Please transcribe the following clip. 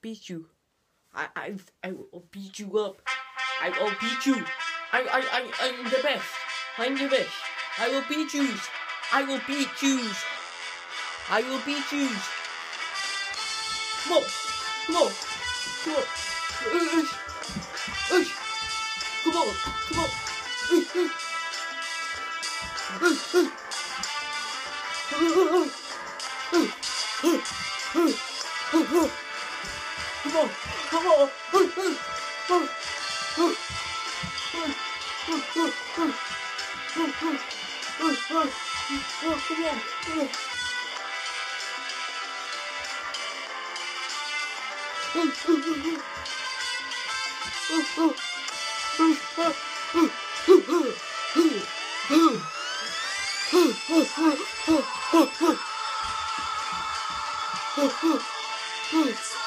beat you. I, I, I will beat you up. I will beat you. I, I, I, I'm the best. I'm the best. I will beat you. I will beat you. I will beat you. Come on. Come on. Come on. Ush. Ush. Come on. Come on. Ush. Ush. come on, come on. Come on. Thanks.